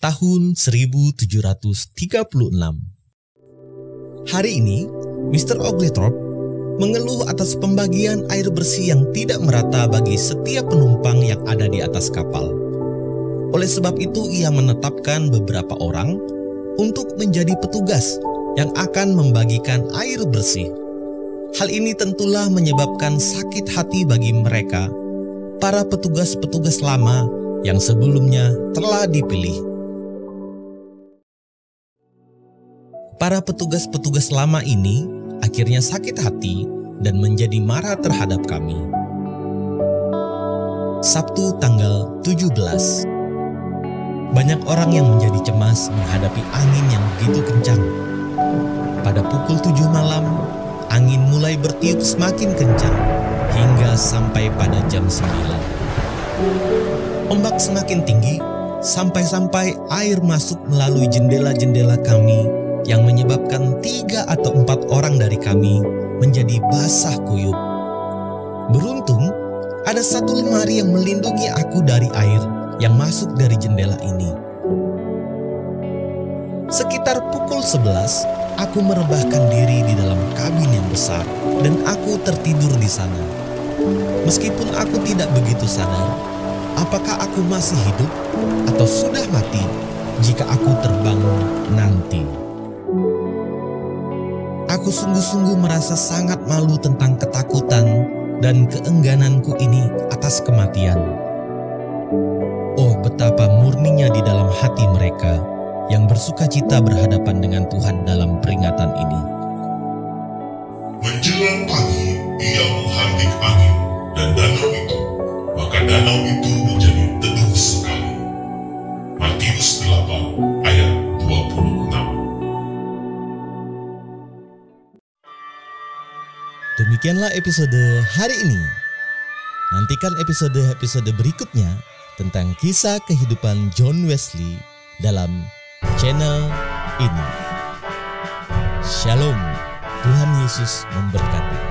tahun 1736. Hari ini, Mr. Oglethorpe mengeluh atas pembagian air bersih yang tidak merata bagi setiap penumpang yang ada di atas kapal. Oleh sebab itu, ia menetapkan beberapa orang untuk menjadi petugas yang akan membagikan air bersih. Hal ini tentulah menyebabkan sakit hati bagi mereka, para petugas-petugas lama yang sebelumnya telah dipilih. Para petugas-petugas lama ini akhirnya sakit hati dan menjadi marah terhadap kami. Sabtu tanggal 17 Banyak orang yang menjadi cemas menghadapi angin yang begitu kencang. Pada pukul 7 malam, angin mulai bertiup semakin kencang hingga sampai pada jam 9. Ombak semakin tinggi sampai-sampai air masuk melalui jendela-jendela kami yang menyebabkan tiga atau empat orang dari kami menjadi basah kuyup. Beruntung, ada satu lemari yang melindungi aku dari air yang masuk dari jendela ini. Sekitar pukul 11, aku merebahkan diri di dalam kabin yang besar dan aku tertidur di sana. Meskipun aku tidak begitu sadar, apakah aku masih hidup atau sudah mati jika aku terbangun nanti. Aku sungguh-sungguh merasa sangat malu tentang ketakutan dan keenggananku ini atas kematian. Oh, betapa murninya di dalam hati mereka yang bersuka cita berhadapan dengan Tuhan dalam peringatan ini. Menjelang pagi, ia menghardik angin dan danau itu, maka danau itu menjadi teduh sekali. Matius 8 Demikianlah episode hari ini. Nantikan episode-episode berikutnya tentang kisah kehidupan John Wesley dalam channel ini. Shalom, Tuhan Yesus memberkati.